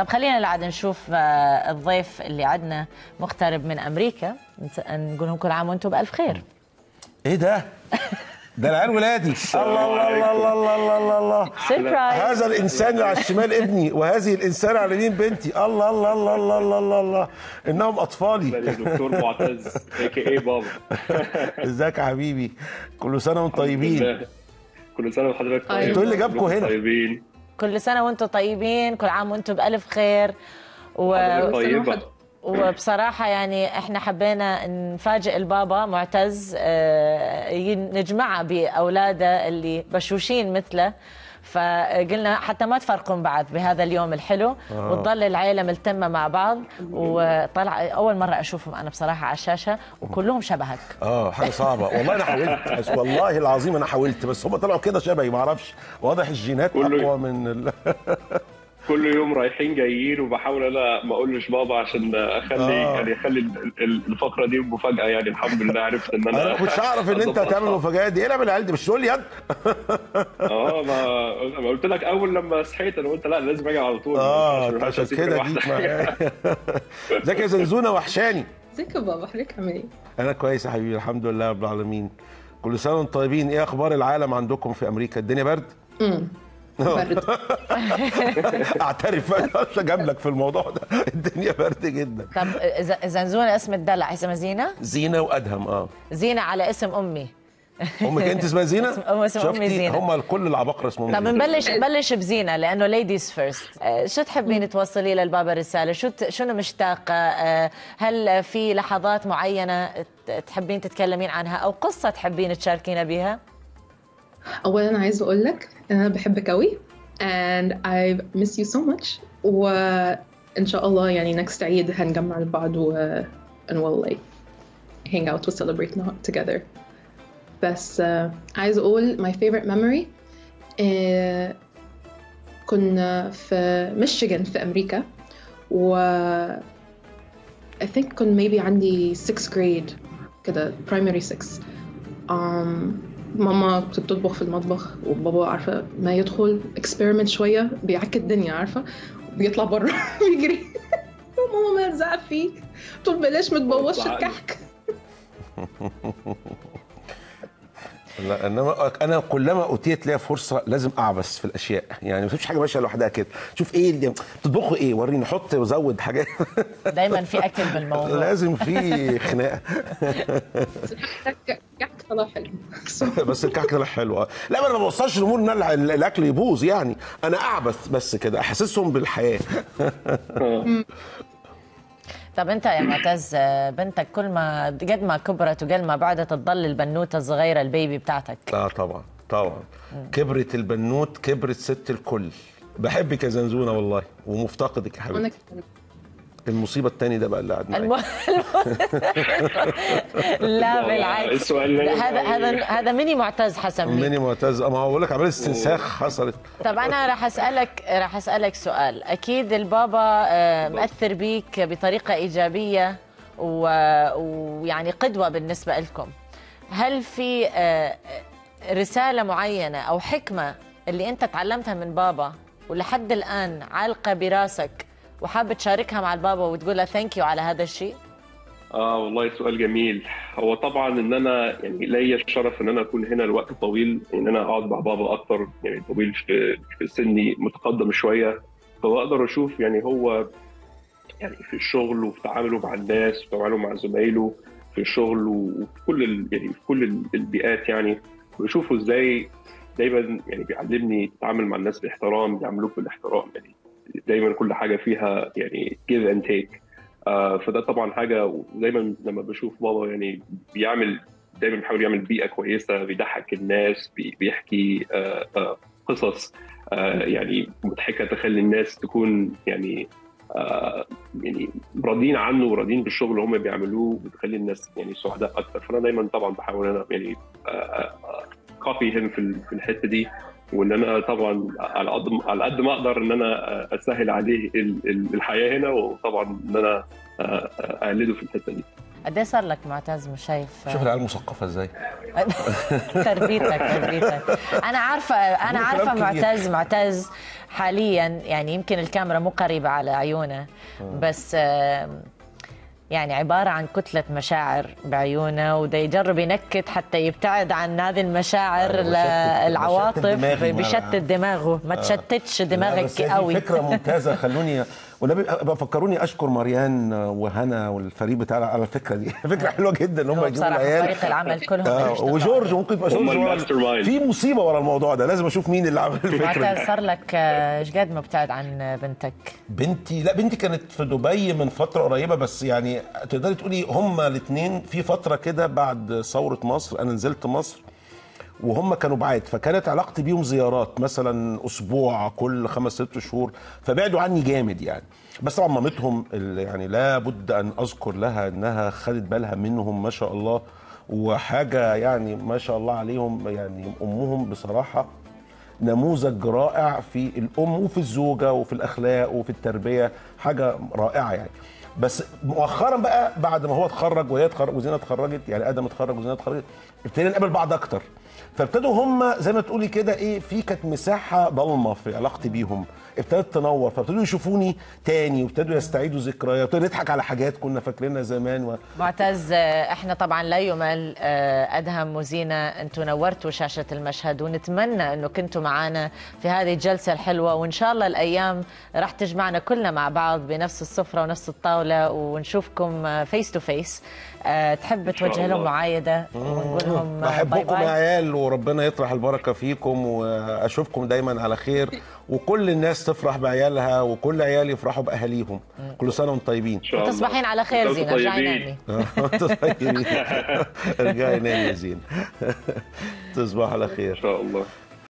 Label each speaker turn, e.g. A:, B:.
A: طب خلينا العاد نشوف آه، الضيف اللي عندنا مغترب من أمريكا نقول لهم كل عام وأنتم بالف خير
B: إيه ده؟ ده العيال ولادي الله الله الله الله الله الله الله الله
A: سربرايز
B: هذا الانسان اللي على الشمال ابني وهذه الانسان على اليمين بنتي الله الله الله الله الله الله, الله. انهم اطفالي
C: دكتور معتز اي كي اي بابا
B: ازيك يا حبيبي كل سنه وأنتم طيبين
C: كل سنه وحضرتك طيب
B: أنتوا اللي جابكم هنا.
C: طيبين
A: كل سنة وأنتم طيبين كل عام وأنتم بألف خير. و...
C: طيبة.
A: وبصراحة يعني إحنا حبينا نفاجئ البابا معتز آه، نجمعه بأولاده اللي بشوشين مثله. فقلنا حتى ما تفرقون بعض بهذا اليوم الحلو. وتضل العيلة ملتمة مع بعض. وطلع أول مرة أشوفهم أنا بصراحة على الشاشة وكلهم شبهك.
B: آه حاجة صعبة. والله أنا حاولت بس والله العظيم أنا حاولت بس هم طلعوا كده شبهي ما أعرفش. واضح الجينات أقوى من ال...
C: كل يوم رايحين جايين وبحاول أنا ما أقولش بابا عشان أخلي
B: آه.
C: يعني أخلي ال- ال- الفقرة دي مفاجأة يعني الحمد لله عرفت إن أنا
B: أنا ما كنتش أعرف إن أنت هتعمل المفاجآت دي. إيه من العيال دي؟ مش تقول لي يد
C: آه ما ما قلت لك أول لما صحيت أنا قلت لا لازم أجي على طول. آه
B: عشان كده. جيت معايا ازيك يا زنزونة؟ وحشاني.
D: ازيك يا بابا؟ حضرتك عامل إيه؟
B: أنا كويس يا حبيبي الحمد لله رب العالمين. كل سنة وأنتم طيبين. إيه أخبار العالم عندكم في أمريكا؟ الدنيا برد؟
D: امم برد
B: اعترف أنا مش هجاملك في الموضوع ده. الدنيا برد جدا.
A: طب ز- زنزونة اسم الدلع اسمها زينة؟
B: زينة وأدهم آه.
A: زينة على اسم أمي.
B: أمك أنت اسمها زينة؟
A: اسم- أم- اسم أمي
B: شفتي؟
A: زينة.
B: هم كل العباقره اسمهم
A: طب. نبلش نبلش بزينة لأنه ladies first شو تحبين توصلي للبابا رسالة شو شنو مشتاقة؟ آه، هل في لحظات معينة ت- تحبين تتكلمين عنها أو قصة تحبين تشاركينا بها؟
D: اولا عايزه أقول لك أنا بحبك قوي and I miss you so much وان شاء الله يعني next عيد هنجمع لبعض و and we'll like hang out و celebrate now together بس uh, عايزه أقول my favorite memory uh, كنا في ميشيغان في أمريكا و I think كنت maybe عندي 6th grade كده primary 6 um, ماما كنت بتطبخ في المطبخ وبابا عارفة ما يدخل experiment شوية بيعك الدنيا عارفة؟ بيطلع بره بيجري. وماما ملزقة فيه تقول بلاش ما تبوظش. الكحك.
B: لا إنما أنا كلما أوتيحت ليا فرصة لازم اعبث في الأشياء. يعني ما فيش حاجة ماشيه لوحدها كده. شوف إيه اللي بتطبخوا إيه؟ وريني حط وزود حاجات.
A: دايما في أكل بالموضوع.
B: لازم في
D: خناقة. طلع حلو.
B: بس الكحك طلع حلو. لا ما أنا ما بوصلش الأمور إن الأكل يبوظ يعني. أنا أعبث بس كده أحسسهم بالحياة.
A: طب أنت يا معتز بنتك كل ما قد ما كبرت وقد ما بعدت تضل البنوتة الصغيرة البيبي بتاعتك.
B: آه طبعا طبعا. كبرت البنوت كبرت ست الكل. بحبك يا زنزونة والله ومفتقدك يا
D: وأنا
B: حبيبتي المصيبة الثاني ده بقى اللي قاعد معايا.
A: الم... لا بالعكس. هذا هذا هذا ميني معتز حسميه
B: مني معتز. ما هو بقول لك عملية استنساخ حصلت.
A: طب أنا راح اسالك راح أسألك سؤال. أكيد البابا آه، مأثر بيك بطريقة إيجابية و- ويعني قدوة بالنسبة لكم. هل في آه، رسالة معينة أو حكمة اللي أنت تعلمتها من بابا ولحد الآن عالقة براسك وحابب تشاركها مع البابا وتقول له thank you على هذا الشيء؟
C: آه والله سؤال جميل. هو طبعا إن أنا يعني ليا الشرف إن أنا أكون هنا لوقت طويل إن أنا أقعد مع بابا أكتر يعني طويل في سني متقدم شوية. فبقدر أشوف يعني هو يعني في الشغل وفي تعامله مع الناس وفي تعامله مع زمايله في الشغل وفي كل يعني في كل ال- البيئات يعني. بشوفه إزاي دايما يعني بيعلمني التعامل مع الناس باحترام بيعاملوك بالاحترام يعني. دايما كل حاجة فيها يعني and take. آه فده طبعا حاجة دايما لما بشوف بابا يعني بيعمل دايما بيحاول يعمل بيئة كويسة بيضحك الناس بي- بيحكي آه آه قصص آه يعني مضحكة تخلي الناس تكون يعني يعني راضيين عنه وراضيين بالشغل اللي هم بيعملوه بتخلي الناس يعني سعداء أكتر. فأنا دايما طبعا بحاول أنا يعني كوبي هيم في الحتة دي. وإن أنا طبعا على قد على قد ما أقدر إن أنا أسهل عليه ال- ال- الحياة هنا وطبعا إن أنا أقلده في الحتة دي.
A: قد إيه صار لك معتز مش شايف
B: شوف العيال مثقفة إزاي.
A: تربيتك تربيتك. أنا عارفه أنا
B: عارفة.
A: معتز معتز حاليا يعني يمكن الكاميرا مو قريبة على عيونه بس آم، يعني عبارة عن كتلة مشاعر بعيونه وده يجرب ينكت حتى يبتعد عن هذه المشاعر
B: أيوة، بشتت-
A: العواطف
B: بشتت مرة.
A: بيشتت دماغه ما تشتتش
B: لا،
A: دماغك قوي
B: فكرة ممتازة خلوني والنبي بقى فكروني أشكر مريان وهنا والفريق بتاعنا على الفكرة دي. فكرة حلوة جدا إن هم يجيبوا العيال.
A: فريق العمل كلهم
B: آه وجورج ممكن يبقى جورج. في مصيبة ورا الموضوع ده. لازم أشوف مين اللي عمل الفكرة دي.
A: صار لك آه، إيش قد مبتعد عن بنتك.
B: بنتي؟ لا بنتي كانت في دبي من فترة قريبة بس يعني تقدري تقولي هما الاثنين في فترة كده بعد ثورة مصر أنا نزلت مصر وهم كانوا بعاد فكانت علاقتي بيهم زيارات مثلا أسبوع كل خمس ست شهور فبعدوا عني جامد يعني. بس طبعا مامتهم يعني لابد أن أذكر لها إنها خدت بالها منهم ما شاء الله وحاجة يعني ما شاء الله عليهم يعني أمهم بصراحة نموذج رائع في الأم وفي الزوجة وفي الأخلاق وفي التربية حاجة رائعة يعني. بس مؤخرا بقى بعد ما هو اتخرج وهي اتخرج وزينة اتخرجت يعني آدم اتخرج وزينة اتخرجت ابتدينا نقابل بعض أكتر. فابتدوا هم زي ما تقولي كده إيه في كانت مساحة ضلمه في علاقتي بيهم. ابتدت تنور فابتدوا يشوفوني تاني وابتدوا يستعيدوا ذكريات وابتدوا نضحك على حاجات كنا فاكرينها زمان و...
A: معتز إحنا طبعا لا يمل آه، أدهم وزينة أنتم نورتوا شاشة المشهد ونتمنى إنه كنتوا معنا في هذه الجلسة الحلوة وإن شاء الله الأيام راح تجمعنا كلنا مع بعض بنفس السفرة ونفس الطاولة ونشوفكم face to face تحب توجه لهم. معايدة؟ ونقول لهم
B: بحبكم يا عيال وربنا يطرح البركة فيكم وأشوفكم دايما على خير. وكل الناس تفرح بعيالها وكل عيال يفرحوا بأهاليهم. كل سنة وأنتم طيبين.
A: تصبحين على خير زينة. ارجعي. نامي.
B: ارجعي نامي يا زين تصبحوا على خير.
C: إن شاء الله.